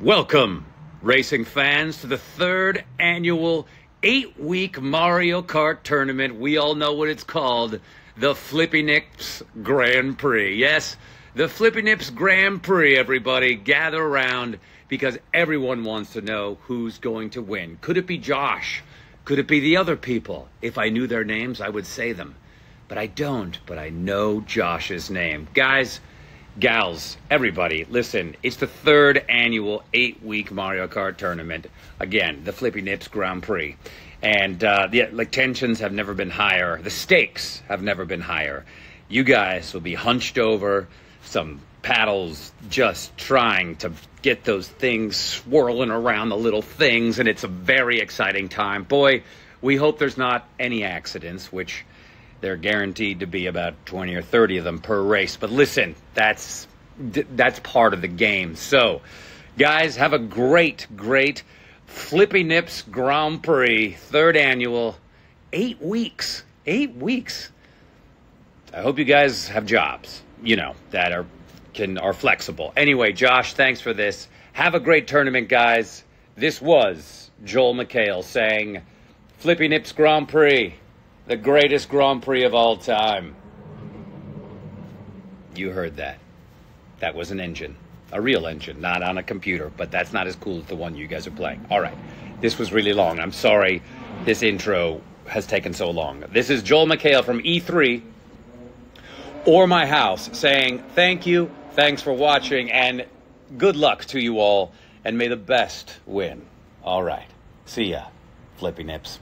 Welcome, racing fans, to the third annual eight week Mario Kart tournament. We all know what it's called the Flippynipps Grand Prix. Yes, the Flippynipps Grand Prix, everybody. Gather around because everyone wants to know who's going to win. Could it be Josh? Could it be the other people? If I knew their names, I would say them. But I don't, but I know Josh's name. Guys, gals, everybody, listen, it's the third annual eight week Mario Kart tournament. Again, the Flippynipps Grand Prix. And uh, the like tensions have never been higher. The stakes have never been higher. You guys will be hunched over, some paddles just trying to get those things swirling around the little things, and it's a very exciting time. Boy, we hope there's not any accidents, which they're guaranteed to be about 20 or 30 of them per race. But listen, that's that's part of the game. So, guys, have a great, great Flippynipps Grand Prix, third annual, eight weeks. Eight weeks. I hope you guys have jobs, you know, that are can are flexible. Anyway, Josh, thanks for this. Have a great tournament, guys. This was Joel McHale saying, Flippynipps Grand Prix, the greatest Grand Prix of all time. You heard that. That was an engine. A real engine, not on a computer, but that's not as cool as the one you guys are playing. All right. This was really long. I'm sorry this intro has taken so long. This is Joel McHale from E3 or my house saying thank you, thanks for watching, and good luck to you all, and may the best win. All right. See ya, Flippynipps.